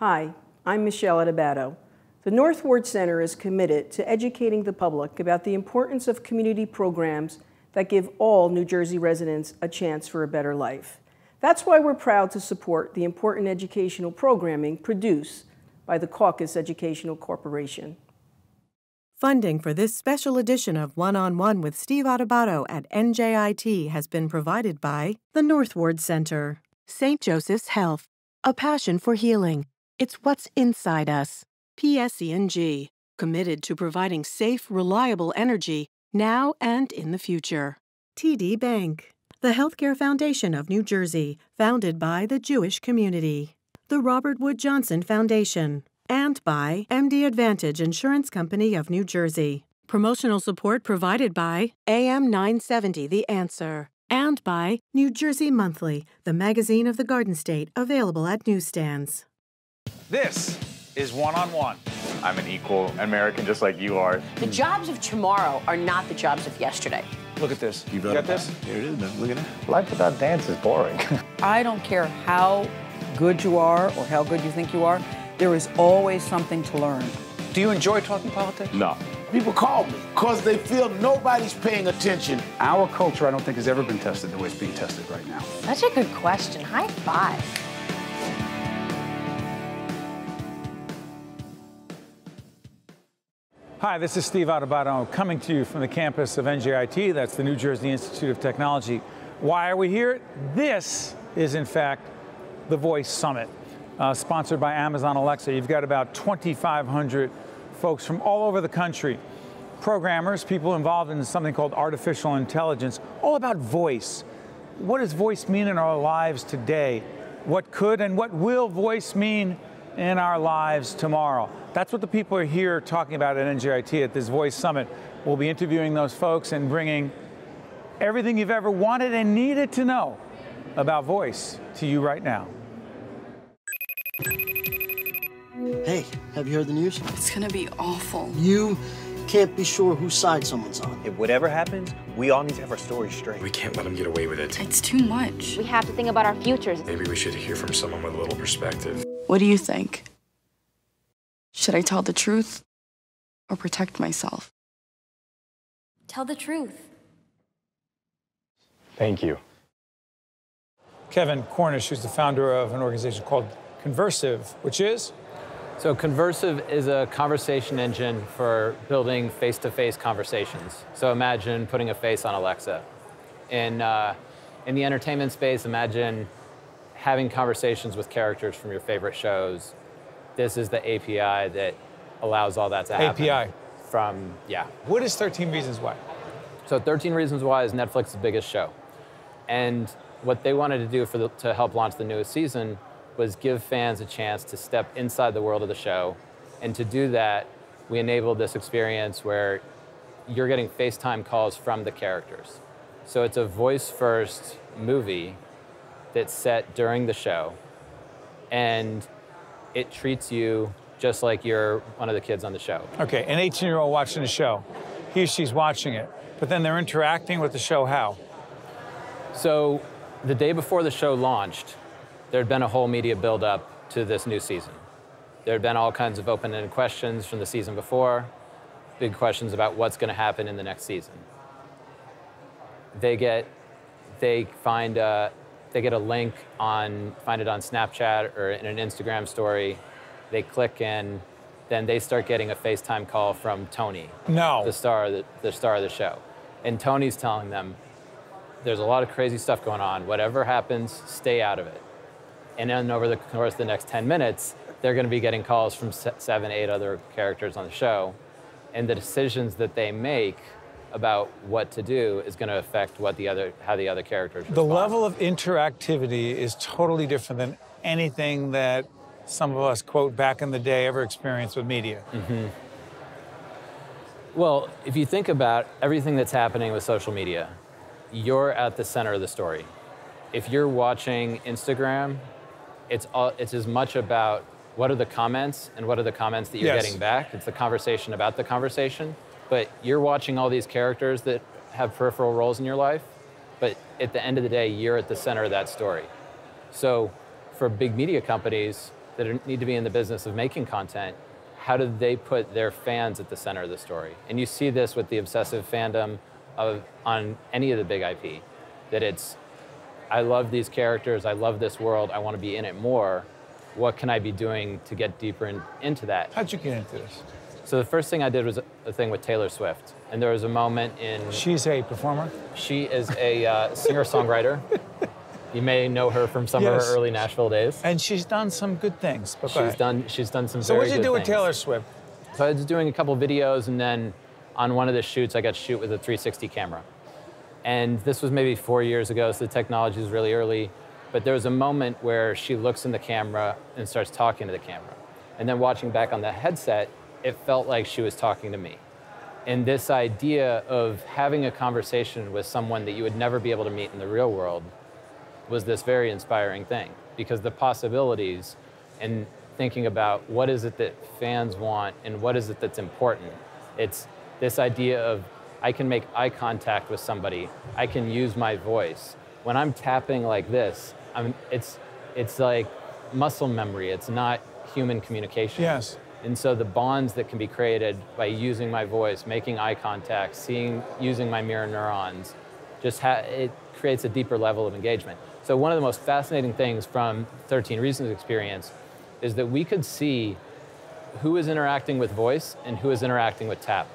Hi, I'm Michelle Adubato. The North Ward Center is committed to educating the public about the importance of community programs that give all New Jersey residents a chance for a better life. That's why we're proud to support the important educational programming produced by the Caucus Educational Corporation. Funding for this special edition of One on One with Steve Adubato at NJIT has been provided by the North Ward Center, St. Joseph's Health, a passion for healing. It's what's inside us. PSE&G, committed to providing safe, reliable energy now and in the future. TD Bank, the Healthcare Foundation of New Jersey, founded by the Jewish community. The Robert Wood Johnson Foundation, and by MD Advantage Insurance Company of New Jersey. Promotional support provided by AM 970 The Answer and by New Jersey Monthly, the magazine of the Garden State, available at newsstands. This is One on One. I'm an equal American just like you are. The jobs of tomorrow are not the jobs of yesterday. Look at this. You got this? Here it is, man. Look at it. Life without dance is boring. I don't care how good you are or how good you think you are, there is always something to learn. Do you enjoy talking politics? No. People call me because they feel nobody's paying attention. Our culture, I don't think, has ever been tested the way it's being tested right now. Such a good question. High five. Hi, this is Steve Adubato coming to you from the campus of NJIT. That's the New Jersey Institute of Technology. Why are we here? This is, in fact, the Voice Summit, uh, sponsored by Amazon Alexa. You've got about 2,500 folks from all over the country, programmers, people involved in something called artificial intelligence, all about voice. What does voice mean in our lives today? What could and what will voice mean in our lives tomorrow? That's what the people are here talking about at NJIT at this Voice Summit. We'll be interviewing those folks and bringing everything you've ever wanted and needed to know about voice to you right now. Hey, have you heard the news? It's gonna be awful. You can't be sure whose side someone's on. If whatever happens, we all need to have our story straight. We can't let them get away with it. It's too much. We have to think about our futures. Maybe we should hear from someone with a little perspective. What do you think? Should I tell the truth or protect myself? Tell the truth. Thank you. Kevin Cornish, who's the founder of an organization called Conversive, which is? So, Conversive is a conversation engine for building face to face conversations. So, imagine putting a face on Alexa. In, uh, in the entertainment space, imagine having conversations with characters from your favorite shows. This is the API that allows all that to happen. API. From, yeah. What is 13 Reasons Why? So 13 Reasons Why is Netflix's biggest show. And what they wanted to do for the, to help launch the newest season was give fans a chance to step inside the world of the show. And to do that, we enabled this experience where you're getting FaceTime calls from the characters. So it's a voice first movie that's set during the show. And it treats you just like you're one of the kids on the show. Okay, an 18 year old watching the show. He or she's watching it, but then they're interacting with the show how? So the day before the show launched, there had been a whole media build-up to this new season. There had been all kinds of open-ended questions from the season before, big questions about what's going to happen in the next season. They get, they find, a, they get a link on, find it on Snapchat or in an Instagram story. They click in, then they start getting a FaceTime call from Tony, no, the star, of the, the star of the show, and Tony's telling them, there's a lot of crazy stuff going on. Whatever happens, stay out of it. And then over the course of the next 10 minutes, they're going to be getting calls from seven, eight other characters on the show. And the decisions that they make about what to do is going to affect what the other, how the other characters respond. The level of interactivity is totally different than anything that some of us, quote, back in the day ever experienced with media. Mm-hmm. Well, if you think about everything that's happening with social media, you're at the center of the story. If you're watching Instagram, it's all, it's as much about what are the comments and what are the comments that you're Yes. getting back. It's the conversation about the conversation. But you're watching all these characters that have peripheral roles in your life. But at the end of the day, you're at the center of that story. So for big media companies, that need to be in the business of making content, how do they put their fans at the center of the story? And you see this with the obsessive fandom of on any of the big IP, that it's, I love these characters, I love this world, I want to be in it more. What can I be doing to get deeper in, into that? How'd you get into this? So the first thing I did was a, thing with Taylor Swift, and there was a moment in. She's a performer. She is a uh, singer-songwriter. you may know her from some of her early Nashville days. And she's done some good things. But She's done. She's done some. So what did you do with things. Taylor Swift? So I was doing a couple videos, and then on one of the shoots, I got to shoot with a 360 camera. And this was maybe four years ago, so the technology was really early. But there was a moment where she looks in the camera and starts talking to the camera. And then watching back on the headset, it felt like she was talking to me. And this idea of having a conversation with someone that you would never be able to meet in the real world was this very inspiring thing because the possibilities and thinking about what is it that fans want and what is it that's important. It's this idea of I can make eye contact with somebody, I can use my voice. When I'm tapping like this, I'm, it's, it's like muscle memory, it's not human communication. Yes. And so the bonds that can be created by using my voice, making eye contact, seeing, using my mirror neurons, just ha- it creates a deeper level of engagement. So one of the most fascinating things from 13 Reasons experience is that we could see who is interacting with voice and who is interacting with tap.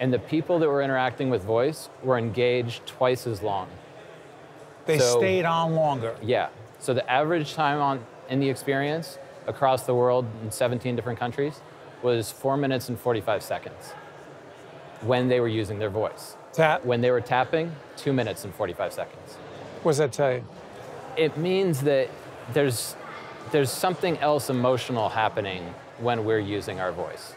And the people that were interacting with voice were engaged twice as long. They So- stayed on longer. Yeah. So the average time on in the experience across the world in 17 different countries was four minutes and 45 seconds when they were using their voice. Tap. When they were tapping, two minutes and 45 seconds. What does that tell you? It means that there's there's something else emotional happening when we're using our voice,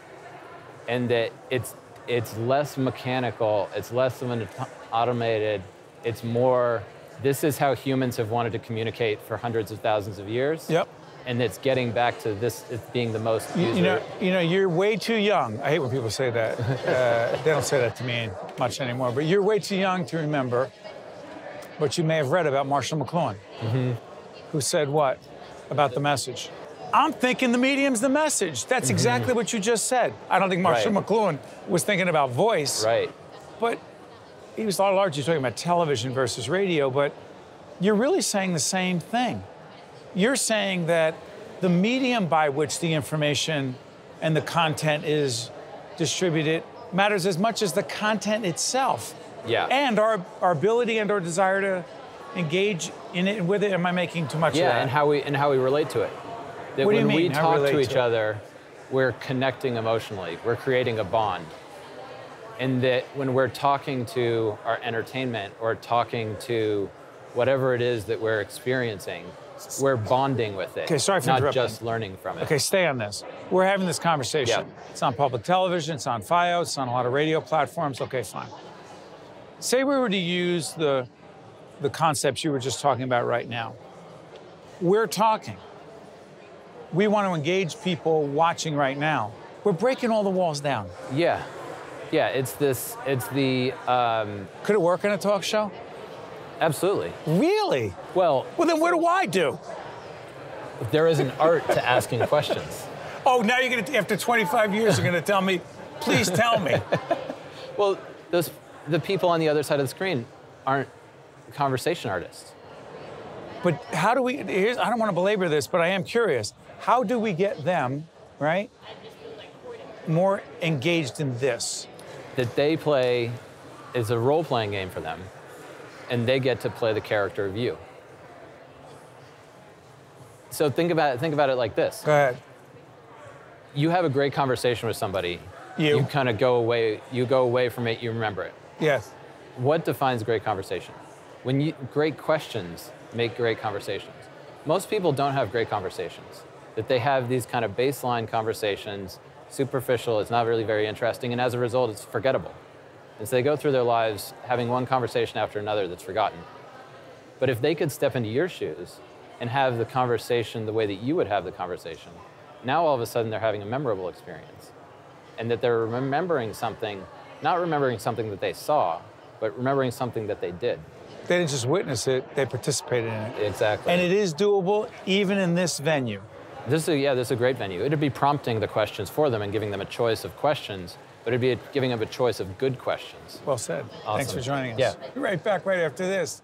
and that it's it's less mechanical, it's less of an automated, it's more. This is how humans have wanted to communicate for hundreds of thousands of years. Yep. And it's getting back to this it's being the most You, user. you know, you know, you're way too young. I hate when people say that. Uh, they don't say that to me much anymore. But you're way too young to remember. what you may have read about Marshall McLuhan, who said what about the message? I'm thinking the medium's the message. That's exactly what you just said. I don't think Marshall Right. McLuhan was thinking about voice. Right. But he was largely talking about television versus radio. But you're really saying the same thing. You're saying that the medium by which the information and the content is distributed matters as much as the content itself. Yeah. And our, our ability and our desire to engage in it and with it. Am I making too much of yeah, and how we and how we relate to it. That What do you when we mean, how talk to to each it? other, we're connecting emotionally. We're creating a bond. And that when we're talking to our entertainment or talking to whatever it is that we're experiencing, we're bonding with it. Okay, sorry for not interrupting. just learning from it. Okay, stay on this. We're having this conversation. It's on public television, it's on FiOS, it's on a lot of radio platforms. Okay, fine. Say we were to use the, the concepts you were just talking about right now. We're talking. We want to engage people watching right now. We're breaking all the walls down. Yeah. Yeah, it's this, it's the. Um, Could it work in a talk show? Absolutely. Really? Well, well, then what do I do? There is an art to asking questions. Oh, now you're going to, after 25 years, you're going to tell me, please tell me. Well, those the people on the other side of the screen aren't conversation artists. But how do we, here's, I don't want to belabor this, but I am curious. How do we get them, right, more engaged in this? That they play is a role playing game for them, and they get to play the character of you. So think about it, think about it like this. Go ahead. You have a great conversation with somebody. You. you kind of go away. You go away from it. You remember it. Yes. What defines great conversation? When you great questions make great conversations. Most people don't have great conversations. That they have these kind of baseline conversations, superficial. It's not really very interesting, and as a result, it's forgettable. And so they go through their lives having one conversation after another that's forgotten. But if they could step into your shoes and have the conversation the way that you would have the conversation, now all of a sudden they're having a memorable experience. And that they're remembering something, not remembering something that they saw, but remembering something that they did. They didn't just witness it, they participated in it. Exactly. And it is doable even in this venue. This is a, yeah, this is a great venue. It'd be prompting the questions for them and giving them a choice of questions, but it'd be a, giving them a choice of good questions. Well said. Awesome. Thanks for joining us. Yeah. Be right back right after this.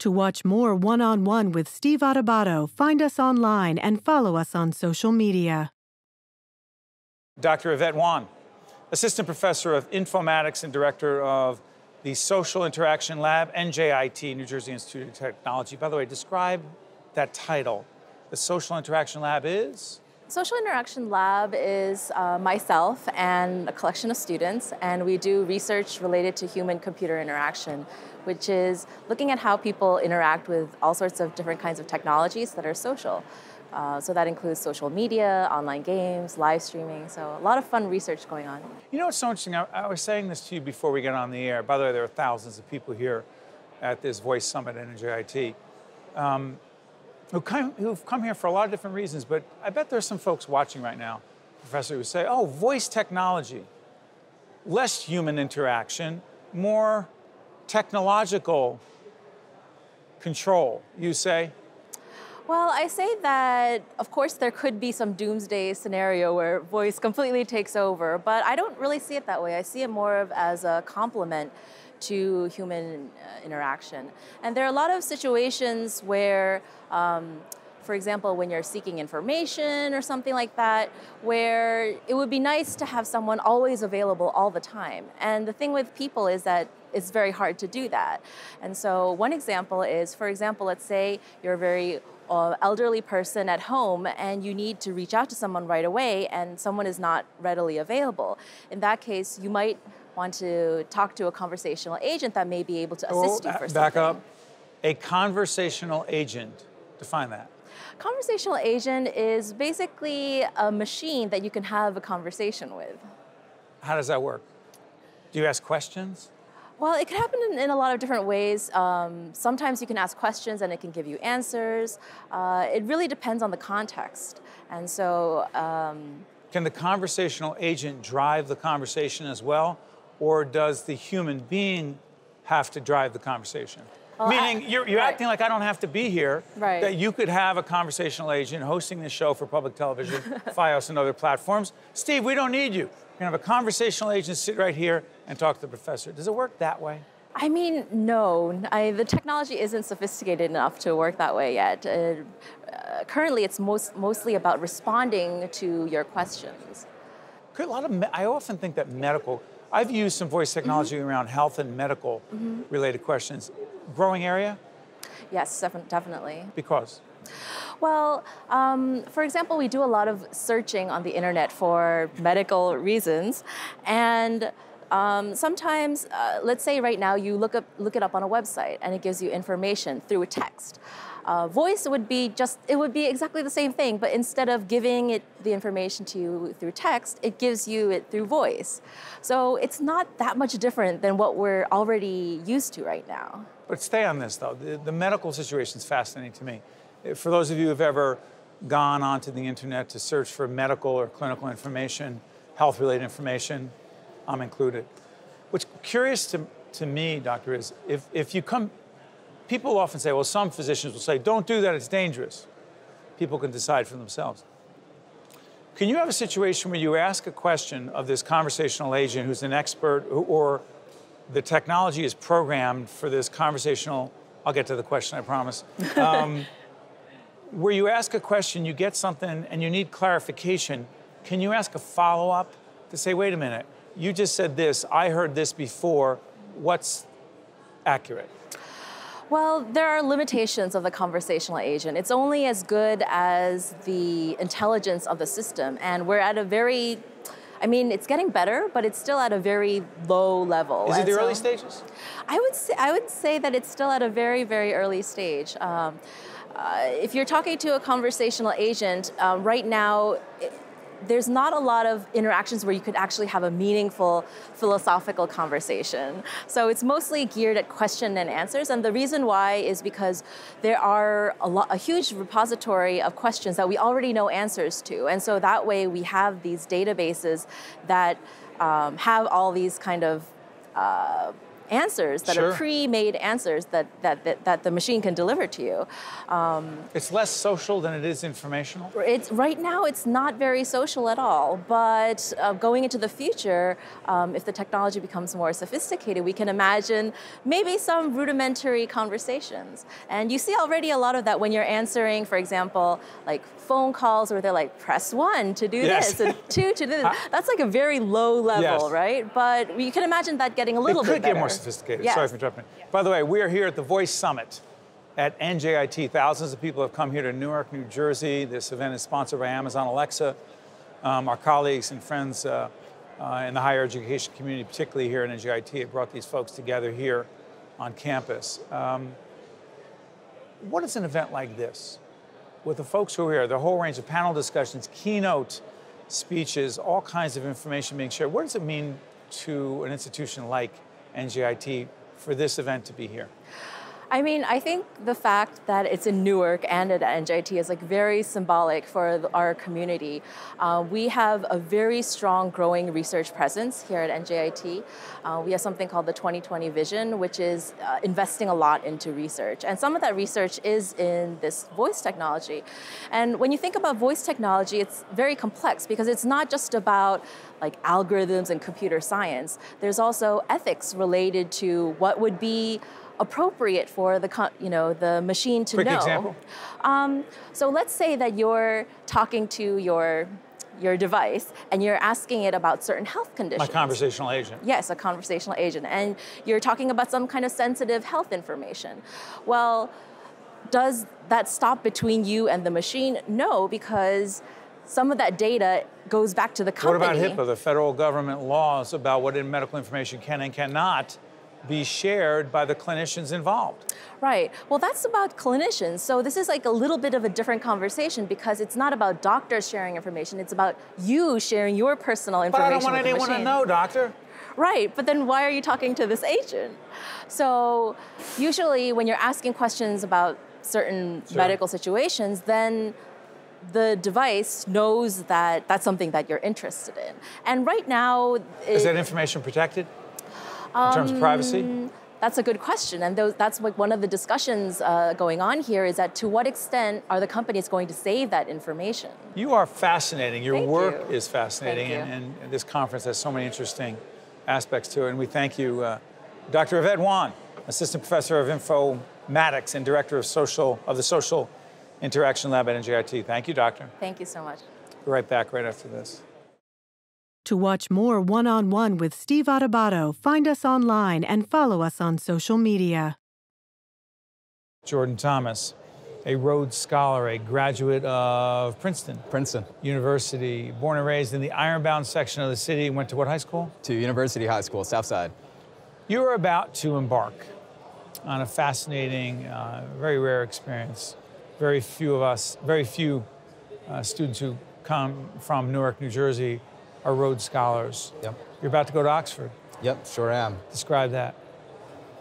To watch more one on one with Steve Adubato, find us online and follow us on social media. Dr. Yvette Wohn, Assistant Professor of Informatics and Director of the Social Interaction Lab, NJIT, New Jersey Institute of Technology. By the way, describe that title. The Social Interaction Lab is? Social Interaction Lab is uh, myself and a collection of students, and we do research related to human computer interaction, which is looking at how people interact with all sorts of different kinds of technologies that are social. Uh, so that includes social media, online games, live streaming. So a lot of fun research going on. You know what's so interesting? I, I was saying this to you before we get on the air. By the way, there are thousands of people here at this Voice Summit at NJIT. Um, who come, who've come here for a lot of different reasons, but I bet there's some folks watching right now, Professor, who say, oh, voice technology, less human interaction, more technological control. You say? Well, I say that, of course, there could be some doomsday scenario where voice completely takes over, but I don't really see it that way. I see it more of as a complement to human uh, interaction. And there are a lot of situations where, um, for example, when you're seeking information or something like that, where it would be nice to have someone always available all the time. And the thing with people is that it's very hard to do that. And so, one example is, for example, let's say you're a very uh, elderly person at home and you need to reach out to someone right away and someone is not readily available. In that case, you might want to talk to a conversational agent that may be able to assist oh, you for back something. up. A conversational agent. Define that. Conversational agent is basically a machine that you can have a conversation with. How does that work? Do you ask questions? Well, it can happen in, in a lot of different ways. Um, sometimes you can ask questions and it can give you answers. Uh, it really depends on the context. And so. Um, can the conversational agent drive the conversation as well? Or does the human being have to drive the conversation? Well, Meaning, I, you're, you're right. acting like I don't have to be here. Right. That you could have a conversational agent hosting this show for public television, FiOS, and other platforms. Steve, we don't need you. Going to have a conversational agent sit right here and talk to the professor. Does it work that way? I mean, no. I, the technology isn't sophisticated enough to work that way yet. Uh, uh, currently, it's most, mostly about responding to your questions. A lot of I often think that medical. I've used some voice technology mm-hmm. around health and medical mm-hmm. related questions. Growing area? Yes, definitely. Because? Well, um, for example, we do a lot of searching on the internet for medical reasons, and um, sometimes, uh, let's say right now you look up look it up on a website and it gives you information through a text. Uh, voice would be just it would be exactly the same thing, but instead of giving it the information to you through text, it gives you it through voice. So it's not that much different than what we're already used to right now. But stay on this though. The, the medical situation is fascinating to me. For those of you who've ever gone onto the internet to search for medical or clinical information, health related information, I'm included. What's curious to, to me, doctor, is if, if you come, people often say, well, some physicians will say, don't do that, it's dangerous. People can decide for themselves. Can you have a situation where you ask a question of this conversational agent who's an expert or the technology is programmed for this conversational, I'll get to the question, I promise. Um, where you ask a question, you get something, and you need clarification. Can you ask a follow up to say, wait a minute, you just said this, I heard this before, what's accurate? Well, there are limitations of the conversational agent. It's only as good as the intelligence of the system, and we're at a very I mean, it's getting better, but it's still at a very low level. Is it and the so early stages? I would say I would say that it's still at a very very early stage. Um, uh, if you're talking to a conversational agent um, right now. There's not a lot of interactions where you could actually have a meaningful philosophical conversation. So it's mostly geared at question and answers. And the reason why is because there are a, lot, a huge repository of questions that we already know answers to. And so that way we have these databases that um, have all these kind of uh, answers that Sure. are pre-made answers that, that, that, that the machine can deliver to you. Um, It's less social than it is informational. it's right now it's not very social at all, but uh, going into the future, um, if the technology becomes more sophisticated, we can imagine maybe some rudimentary conversations. And you see already a lot of that when you're answering, for example, like phone calls where they're like, press one to do Yes. this and two to do this. That's like a very low level, Yes. right? But you can imagine that getting a little bit better. Sophisticated. Yes. Sorry for interrupting. By the way, we are here at the Voice Summit at NJIT. Thousands of people have come here to Newark, New Jersey. This event is sponsored by Amazon Alexa. Um, our colleagues and friends uh, uh, in the higher education community, particularly here at NJIT, have brought these folks together here on campus. Um, what is an event like this? With the folks who are here, the whole range of panel discussions, keynote speeches, all kinds of information being shared. What does it mean to an institution like NJIT for this event to be here? I mean, I think the fact that it's in Newark and at NJIT is like very symbolic for our community. Uh, we have a very strong, growing research presence here at NJIT. Uh, we have something called the 2020 Vision, which is uh, investing a lot into research, and some of that research is in this voice technology. And when you think about voice technology, it's very complex because it's not just about like algorithms and computer science. There's also ethics related to what would be appropriate for the you know the machine to Quick know. example. Um, so let's say that you're talking to your your device and you're asking it about certain health conditions. My conversational agent. Yes, a conversational agent. And you're talking about some kind of sensitive health information. Well, does that stop between you and the machine? No, because some of that data goes back to the company. What about HIPAA, the federal government laws about what medical information can and cannot be shared by the clinicians involved? Right. Well, that's about clinicians. So this is like a little bit of a different conversation because it's not about doctors sharing information. It's about you sharing your personal information. But. I don't want anyone to know, doctor. Right, but then why are you talking to this agent? So usually when you're asking questions about certain Sure. medical situations, then the device knows that that's something that you're interested in. And right now, Is that information protected in terms of privacy? um, That's a good question, and those, that's like one of the discussions uh, going on here. Is that to what extent are the companies going to save that information? You are fascinating. Your Thank work you. is fascinating, and, and this conference has so many interesting aspects to it. And we thank you, uh, Dr. Yvette Wohn, Assistant Professor of Informatics and Director of Social of the Social Interaction Lab at NJIT. Thank you, Doctor. Thank you so much. Be right back right after this. To watch more one on one with Steve Adubato, find us online and follow us on social media. Jordan Thomas, a Rhodes Scholar, a graduate of Princeton. Princeton. University, born and raised in the Ironbound section of the city. Went to what high school? To University High School, Southside. You are about to embark on a fascinating, uh, very rare experience. Very few of us, very few uh, students who come from Newark, New Jersey, are Rhodes Scholars. Yep. You're about to go to Oxford. Yep, sure am. Describe that.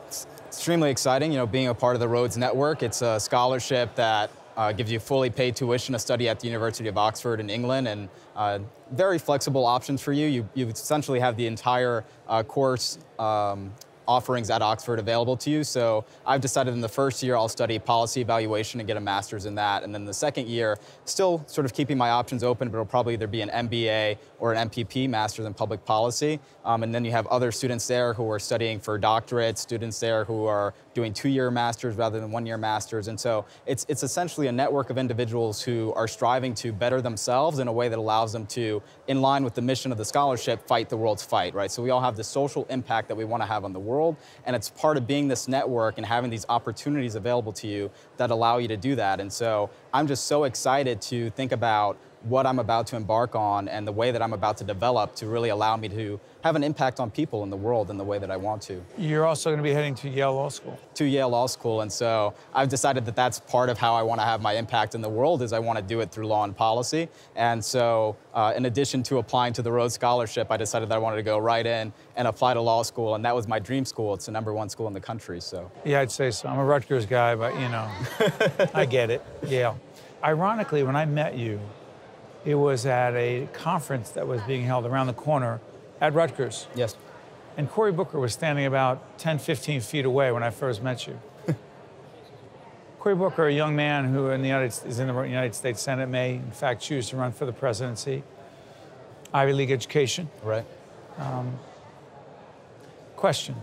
It's extremely exciting, you know, being a part of the Rhodes Network. It's a scholarship that uh, gives you fully paid tuition to study at the University of Oxford in England and uh, very flexible options for you. You, you essentially have the entire uh, course um, offerings at Oxford available to you. So I've decided in the first year I'll study policy evaluation and get a master's in that. And then the second year, still sort of keeping my options open, but it'll probably either be an MBA or an MPP, Master's in Public Policy. Um, and then you have other students there who are studying for doctorates, students there who are doing two-year masters rather than one-year masters. And so it's, it's essentially a network of individuals who are striving to better themselves in a way that allows them to, in line with the mission of the scholarship, fight the world's fight, right? So we all have this social impact that we want to have on the world, and it's part of being this network and having these opportunities available to you that allow you to do that. And so I'm just so excited to think about what I'm about to embark on and the way that I'm about to develop to really allow me to have an impact on people in the world in the way that I want to. You're also going to be heading to Yale Law School. To Yale Law School, and so I've decided that that's part of how I want to have my impact in the world is I want to do it through law and policy. And so, uh, in addition to applying to the Rhodes Scholarship, I decided that I wanted to go right in and apply to law school, and that was my dream school. It's the number one school in the country. So, Yeah, I'd say so. I'm a Rutgers guy, but you know, I get it. Yale. Ironically, when I met you, it was at a conference that was being held around the corner at Rutgers. Yes. And Cory Booker was standing about 10, 15 feet away when I first met you. Cory Booker, a young man who in the United, is in the United States Senate, may in fact choose to run for the presidency. Ivy League education. Right. Um, question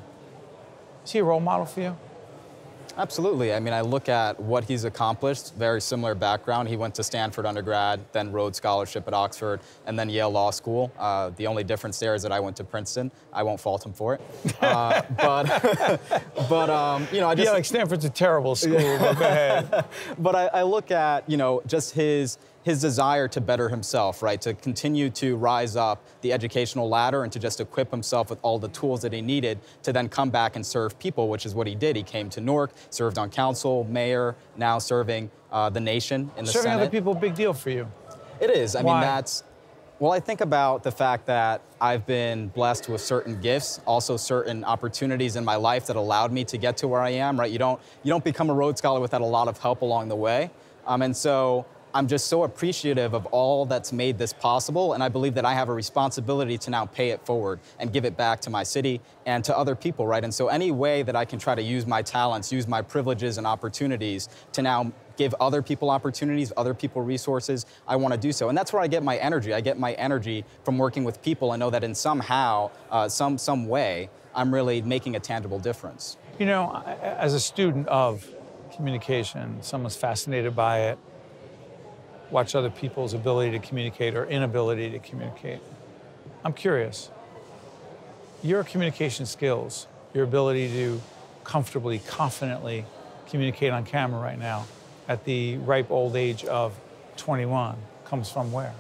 Is he a role model for you? Absolutely. I mean, I look at what he's accomplished, very similar background. He went to Stanford undergrad, then Rhodes Scholarship at Oxford, and then Yale Law School. Uh, the only difference there is that I went to Princeton. I won't fault him for it. Uh, but, but um, you know, I just. Yeah, like Stanford's a terrible school, but go ahead. but I, I look at, you know, just his his desire to better himself, right? To continue to rise up the educational ladder and to just equip himself with all the tools that he needed to then come back and serve people, which is what he did. He came to Newark, served on council, mayor, now serving uh, the nation in the Serving Senate. other people, big deal for you. It is. I Why? mean, that's. Well, I think about the fact that I've been blessed with certain gifts, also certain opportunities in my life that allowed me to get to where I am. Right? You don't you don't become a Rhodes Scholar without a lot of help along the way, um, and so I'm just so appreciative of all that's made this possible, and I believe that I have a responsibility to now pay it forward and give it back to my city and to other people, right? And so any way that I can try to use my talents, use my privileges and opportunities to now give other people opportunities, other people resources, I want to do so. And that's where I get my energy. I get my energy from working with people and know that in somehow, uh, some, some way, I'm really making a tangible difference. You know, as a student of communication, someone's fascinated by it, watch other people's ability to communicate or inability to communicate. I'm curious. Your communication skills, your ability to comfortably, confidently communicate on camera right now at the ripe old age of 21 comes from where?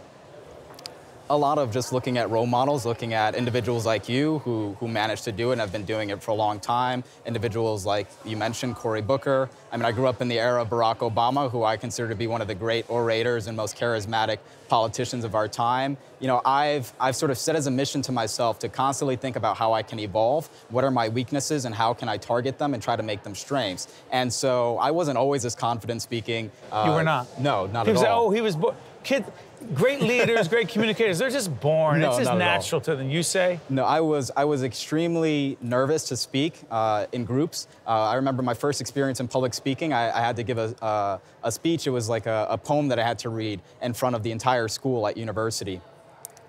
A lot of just looking at role models, looking at individuals like you who, who managed to do it and have been doing it for a long time. Individuals like you mentioned, Cory Booker. I mean, I grew up in the era of Barack Obama, who I consider to be one of the great orators and most charismatic politicians of our time. You know, I've, I've sort of set as a mission to myself to constantly think about how I can evolve, what are my weaknesses, and how can I target them and try to make them strengths. And so I wasn't always as confident speaking. Uh, you were not? No, not People at say, all. oh, he was born. Kid, great leaders, great communicators, they're just born. No, it's just not at all. natural to them. You say? No, I was I was extremely nervous to speak uh, in groups. Uh, I remember my first experience in public speaking. I, I had to give a, uh, a speech. It was like a, a poem that I had to read in front of the entire school at university.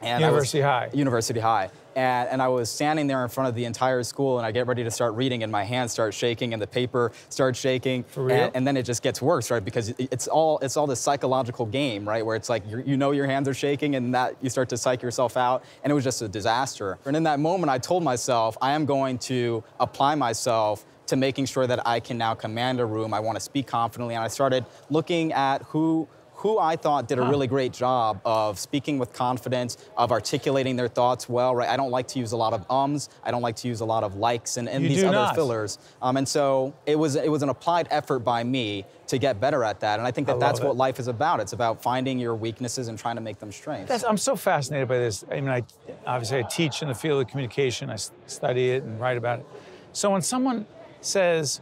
And I was- University High. University High. And, and I was standing there in front of the entire school, and I get ready to start reading, and my hands start shaking, and the paper starts shaking. For real? And, and then it just gets worse, right? Because it's all it's all this psychological game, right? Where it's like you you know your hands are shaking, and that you start to psych yourself out, and it was just a disaster. And in that moment, I told myself, I am going to apply myself to making sure that I can now command a room. I want to speak confidently, and I started looking at who who I thought did a really great job of speaking with confidence, of articulating their thoughts well, right? I don't like to use a lot of ums. I don't like to use a lot of likes and, and You these other not. fillers. Um, and so it was it was an applied effort by me to get better at that. And I think that love that's it. what life is about. It's about finding your weaknesses and trying to make them strengths. That's, I'm so fascinated by this. I mean, I obviously I teach in the field of communication. I study it and write about it. So when someone says,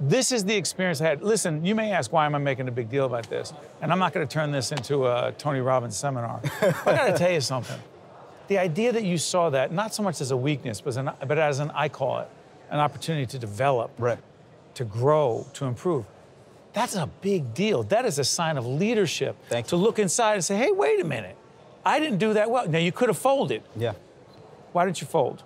"This is the experience I had," listen. You may ask, "Why am I making a big deal about this?" And I'm not going to turn this into a Tony Robbins seminar. I got to tell you something. The idea that you saw that not so much as a weakness, but as an, but as an I call it, an opportunity to develop, right. to grow, to improve. That's a big deal. That is a sign of leadership. Thank to look inside and say, hey, wait a minute. I didn't do that well. Now, you could have folded. Yeah. Why didn't you fold?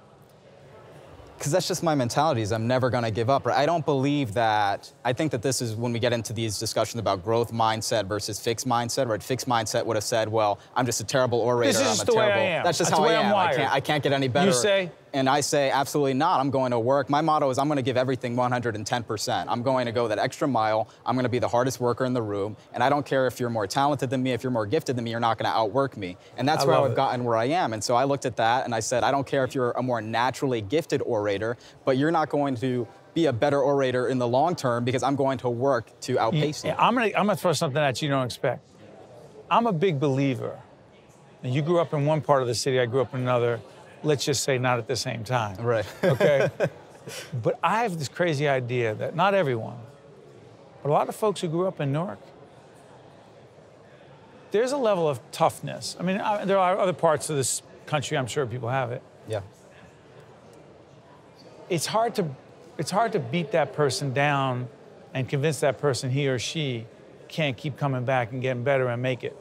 Because that's just my mentality is i'm never going to give up right? i don't believe that i think that this is when we get into these discussions about growth mindset versus fixed mindset right fixed mindset would have said well i'm just a terrible orator This is I'm just a the way I terrible am. that's just That's how the way i I'm am I can't, I can't get any better you say? And i say absolutely not i'm going to work my motto is i'm going to give everything 110% i'm going to go that extra mile i'm going to be the hardest worker in the room and i don't care if you're more talented than me if you're more gifted than me you're not going to outwork me and that's I where i've it. gotten where i am and so i looked at that and i said i don't care if you're a more naturally gifted orator but you're not going to be a better orator in the long term because I'm going to work to outpace you. Yeah, I'm gonna I'm gonna throw something at you you don't expect. I'm a big believer. And you grew up in one part of the city, I grew up in another. Let's just say not at the same time. Right. Okay. but I have this crazy idea that not everyone, but a lot of folks who grew up in Newark, there's a level of toughness. I mean, I, there are other parts of this country, I'm sure people have it. Yeah. it's hard to it's hard to beat that person down and convince that person he or she can't keep coming back and getting better and make it.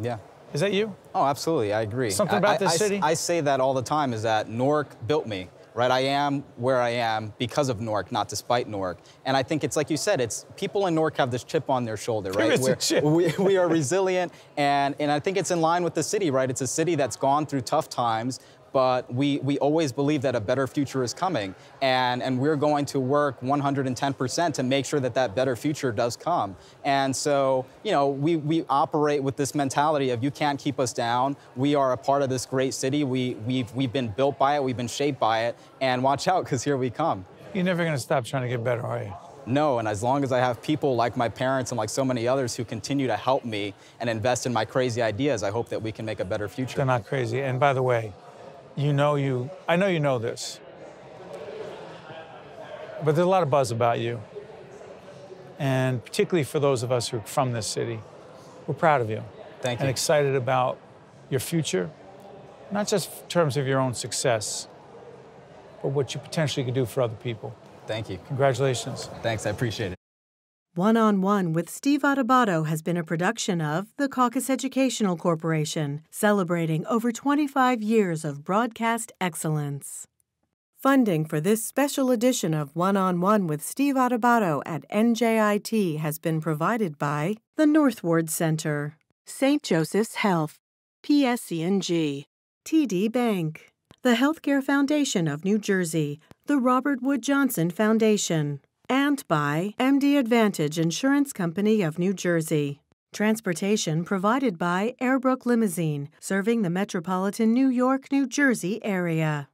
Yeah. Is that you? Oh, absolutely. I agree. Something about I, this I, city? I, say that all the time is that Newark built me, right? I am where I am because of Newark, not despite Newark. And I think it's like you said, it's people in Newark have this chip on their shoulder, right? is a We're- chip. We, we are resilient, and, and I think it's in line with the city, right? It's a city that's gone through tough times, but we, we always believe that a better future is coming. And, and we're going to work 110% to make sure that that better future does come. And so, you know, we, we operate with this mentality of you can't keep us down. We are a part of this great city. We, we've, we've been built by it, we've been shaped by it, and watch out, because here we come. You're never going to stop trying to get better, are you? No, and as long as I have people like my parents and like so many others who continue to help me and invest in my crazy ideas, I hope that we can make a better future. They're not crazy. And by the way, you know you, I know you know this, but there's a lot of buzz about you. And particularly for those of us who are from this city, we're proud of you. Thank you. And excited about your future, not just in terms of your own success, but what you potentially could do for other people. Thank you. Congratulations. Thanks, I appreciate it. One on One with Steve Adubato has been a production of the Caucus Educational Corporation, celebrating over 25 years of broadcast excellence. Funding for this special edition of One on One with Steve Adubato at NJIT has been provided by the North Ward Center, St. Joseph's Health, PSE&G, TD Bank, the Healthcare Foundation of New Jersey, the Robert Wood Johnson Foundation, and by MD Advantage Insurance Company of New Jersey. Transportation provided by Airbrook Limousine, serving the metropolitan New York, New Jersey area.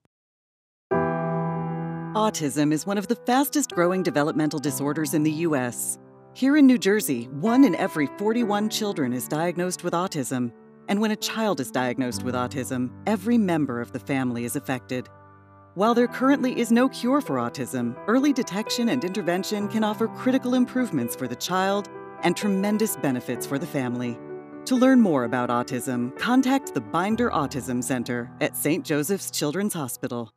Autism is one of the fastest growing developmental disorders in the U.S. Here in New Jersey, one in every 41 children is diagnosed with autism. And when a child is diagnosed with autism, every member of the family is affected. While there currently is no cure for autism, early detection and intervention can offer critical improvements for the child and tremendous benefits for the family. To learn more about autism, contact the Binder Autism Center at St. Joseph's Children's Hospital.